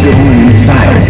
your room inside.